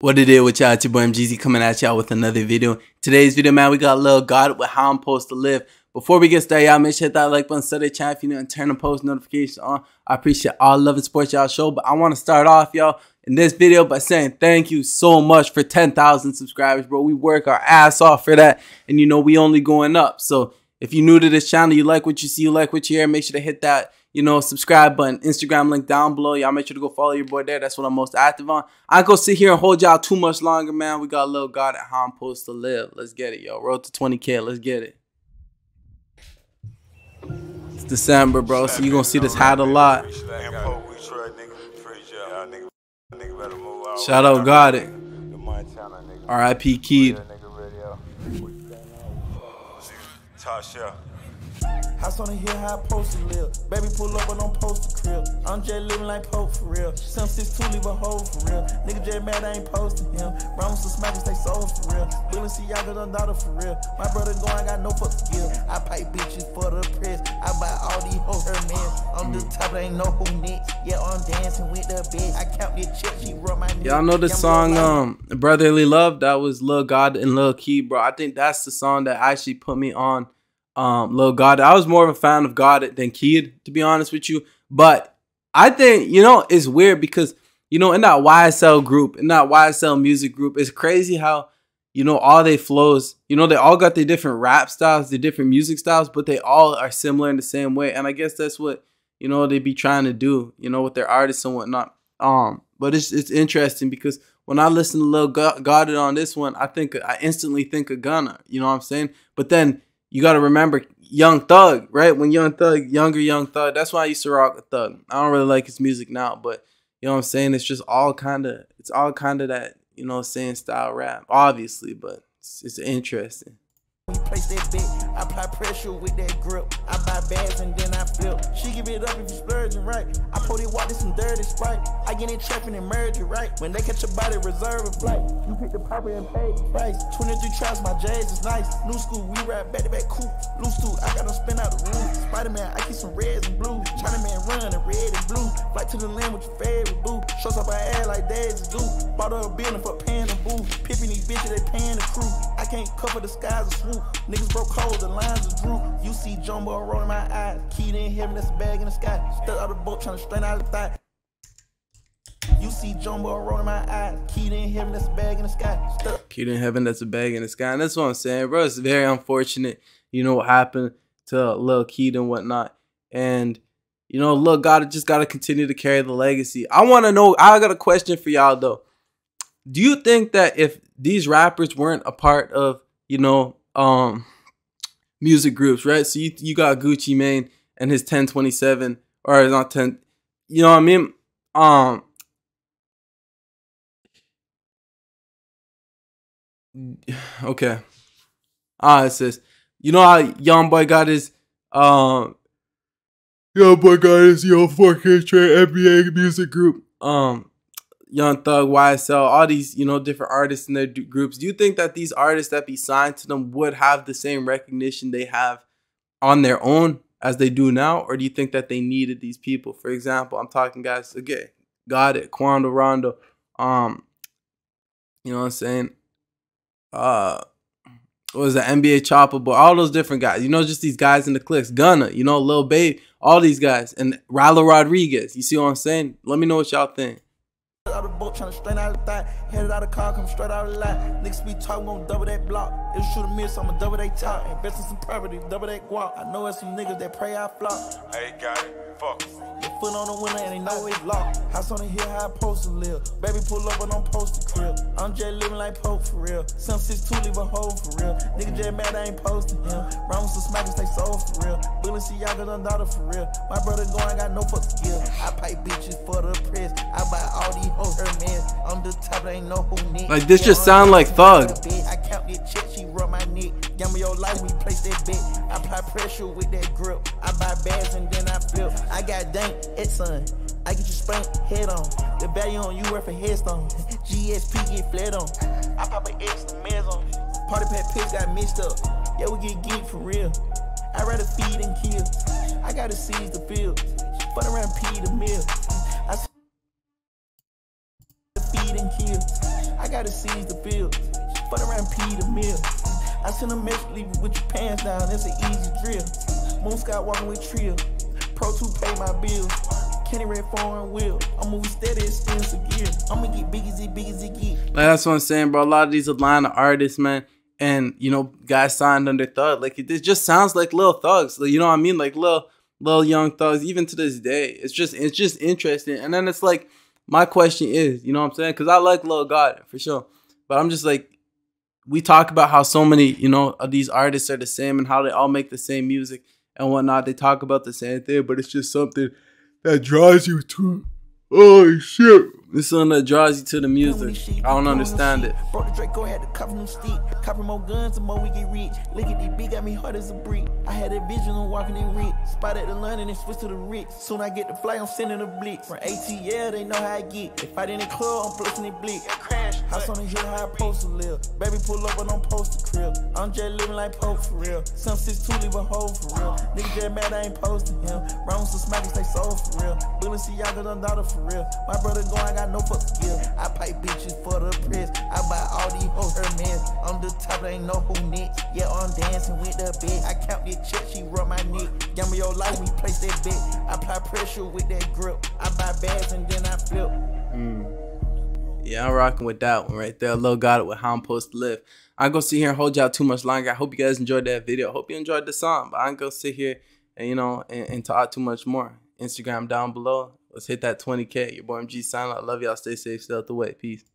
What it is with y'all? It's your boy MGZ coming at y'all with another video. Today's video, man, we got Lil Gotit with how I'm supposed to live. Before we get started, y'all make sure hit that like button, set the channel if you know, and turn the post notifications on. I appreciate all love and support y'all show, but I want to start off, y'all, in this video by saying thank you so much for 10,000 subscribers, bro. We work our ass off for that, and you know, we only going up. So if you're new to this channel, you like what you see, you like what you hear, make sure to hit that you know, subscribe button, Instagram link down below. Y'all make sure to go follow your boy there. That's what I'm most active on. I go sit here and hold y'all too much longer, man. We got a little God at how I'm supposed to live. Let's get it, yo. Road to 20K. Let's get it. It's December, bro, so you going to see this hat a lot. Shout out Gotit. R.I.P. Keed. Tasha. House on the hill, how I post to live. Baby pull up and don't post the crib. I'm just living like Pope for real. Some six two leave a hole for real. Nigga just mad I ain't posting him. Ramos and smackers they sold for real. Billy see y'all got a daughter for real. My brother going got no fuck to give. I pipe bitches for the press. I buy all these hoes her man. On the top, there ain't no who next. Yeah, I'm dancing with the bitch. I count the check, she rub my Y'all know the song um Brotherly Love? That was Lil Gotit and Lil Keed, bro. I think that's the song that actually put me on um, Lil Gotit. I was more of a fan of God than Keed, to be honest with you. But I think, you know, it's weird because, you know, in that YSL group, in that YSL music group, it's crazy how, you know, all they flows, you know, they all got their different rap styles, their different music styles, but they all are similar in the same way. And I guess that's what, you know, they be trying to do, you know, with their artists and whatnot. Um, but it's it's interesting because when I listen to Lil Gotit on this one, I think I instantly think of Gunna. You know what I'm saying? But then you got to remember Young Thug, right? When Young Thug, younger Young Thug, that's why I used to rock Thug. I don't really like his music now, but you know what I'm saying? It's just all kind of, it's all kind of that, you know, saying style rap, obviously, but it's, it's interesting. We place that bet, I apply pressure with that grip. I buy bags and then I flip. She give it up if you splurging right. I pull it water some dirty sprite. I get in trapping and merge it right. When they catch a body, reserve a flight. You pick the property and pay the price. 23 traps, my J's is nice. New school, we rap back to back coupe. Loose too, I got them spin out the room. Spider Man, I keep some reds and blues. China Man run in red and blue. Flight to the land with your favorite boo. Shows up my ass like dads do. Bought her a building for paying the boo. Pipping these bitches, they paying the crew. I can't cover the skies of swoop. Niggas broke cold, the lines is droop. You see Jumbo rolling my eyes. Keed in heaven, that's a bag in the sky. Stuck out the boat, trying to strain out the thigh. You see Jumbo rolling my eyes. Keed in heaven, that's a bag in the sky. Stuck. Keed in heaven, that's a bag in the sky. And that's what I'm saying, bro. It's very unfortunate, you know, what happened to Lil Keed and whatnot. And, you know, look, God just got to continue to carry the legacy. I want to know, I got a question for y'all, though. Do you think that if these rappers weren't a part of, you know, um, music groups, right? So you you got Gucci Mane and his 1027 or not 10, you know what I mean? Um Okay. Ah, it says, you know how Young Boy got his um Young Boy got his yo fucking straight NBA music group. Um Young Thug, YSL, all these, you know, different artists in their groups. Do you think that these artists that be signed to them would have the same recognition they have on their own as they do now? Or do you think that they needed these people? For example, I'm talking guys, okay, got it, Quando Rondo, um, you know what I'm saying? Uh what was the NBA Chopper but all those different guys, you know, just these guys in the clicks, Gunna, you know, Lil Baby, all these guys, and Rylo Rodriguez. You see what I'm saying? Let me know what y'all think out the boat, trying to straighten out the thigh. Headed out the car, come straight out the lot. Niggas be talking, gon' double that block. If you shoot a miss, I'ma double they top. Invest in some property, double that guap. I know it's some niggas that pray I flop. I ain't got it, fuck. Your foot on the window and they know it's locked. House on the hill, how I post to live. Baby pull up and I'm post to crib. I'm just living like Pope for real. Some 6'2 leave a hole for real. Nigga just mad I ain't posting him. Round with some smackers, they sold for real. Billy see y'all got a daughter for real. My brother going, I got no fuck to give. I pipe Like this just sound like Thug. I count check, she rub my neck. Gamble your life, we place that bet. I apply pressure with that grip. I buy bags and then I flip. I got dank, it's son. I get you spanked, head on. The value on you worth a headstone. GSP get fled on. I pop an X, the meds on. Party pack pigs got mixed up. Yeah, we get geek for real. I rather feed and kill. I gotta seize the field. Fun around P the mill. Gotta seize the field. Fuck around P the mill. I send a message, leave you with your pants down, that's an easy drill. Moon Sky walking with Trill. Pro 2 pay my bills. Kenny Red foreign wheel. I'm moving steady, expensive gear. I'm gonna get big as it, big as it get. Like that's what I'm saying, bro. A lot of these Atlanta artists, man, and you know, guys signed under Thug. Like it, it just sounds like little thugs. Like, you know what I mean? Like little little young thugs, even to this day. It's just it's just interesting. And then it's like my question is, you know what I'm saying? Because I like Lil Gotit for sure. But I'm just like, we talk about how so many, you know, of these artists are the same and how they all make the same music and whatnot. They talk about the same thing, but it's just something that draws you to. Oh shit! It's something that draws you to the music. I don't understand it. Brought the Draco, had to cover them stick. Cover more guns, the more we get rich. Look at these big, got me hard as a brick. I had a vision of walking in rich. Spot at the London and switch to the Ritz. Soon I get the fly, I'm sending a blitz. From ATL, they know how I get. If I didn't club, I'm flushing it blick. Crash. House on the hill, how I post to live. Baby pull up, but don't post the crib. I'm just living like Pope for real. Some 6'2 leave a hole for real. Nigga just mad, I ain't posting him. Round some smackers, they sold for real. Billy see y'all got daughter for real. My brother going, I got no fuck give. I pipe bitches for the press. I buy all these hoes her mess. On the top, they ain't know who next. Yeah, I'm dancing with the bitch. I count the check, she rub my neck. Gamble your life, we place that bet. I apply pressure with that grip. I buy bags and then I flip. Mm. Yeah, I'm rocking with that one right there. Lil Gotit with how I'm supposed to live. I ain't gonna sit here and hold y'all too much longer. I hope you guys enjoyed that video. I hope you enjoyed the song, but I ain't gonna sit here and you know and, and talk too much more. Instagram down below. Let's hit that 20K. Your boy MG sign out. Love y'all. Stay safe. Stay out the way. Peace.